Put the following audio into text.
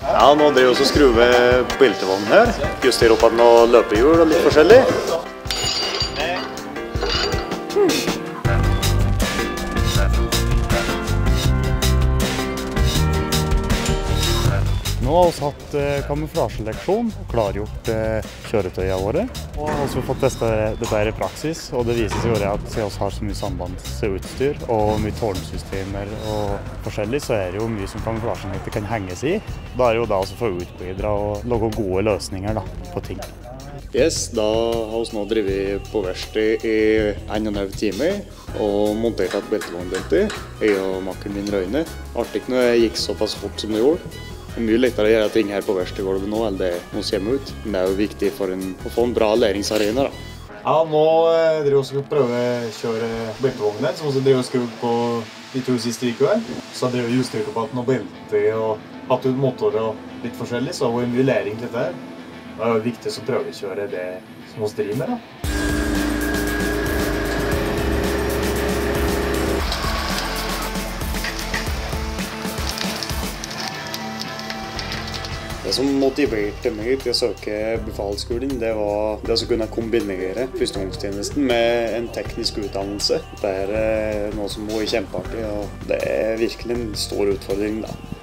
Ja, nå driver vi og skrur ved beltevognen her. Justerer opp igjen noen løpehjul og litt forskjellig. Nå har vi hatt eh, kamuflasjeleksjon og klargjort eh, kjøretøyene våre. Og også fått testa dette i praksis, og det viser seg at siden vi har så mye sambandsutstyr og mye tårnsystemer og forskjellig, så er det jo mye som kamuflasjen ikke kan henges i. Da er det jo da å få utbedra og lage gode løsninger da, på ting. Yes, da har vi nå drevet på verksted i en og en halv time og montert et beltevognbelte. Jeg og makkeren min Røyne. Artig når det gikk såpass fort som det gjorde. Det er mye lettere å gjøre ting her på verkstedgulvet nå enn det hos hjemme. ut. Men det er jo viktig for en, å få en bra læringsarena. da. Ja, nå eh, driver vi og prøve å kjøre beltevognen, som vi driver og skrudd på de to siste ukene. Så driver vi justert opp igjen noe belte og hatt ut motorer og litt forskjellig, så har vært mye læring til dette her. Det er jo viktig å prøvekjøre det som vi driver med. da. Det som motiverte meg til å søke befalsskolen, det var det å kunne kombinere førstegangstjenesten med en teknisk utdannelse. Det er eh, noe som var kjempeartig, og det er virkelig en stor utfordring. da.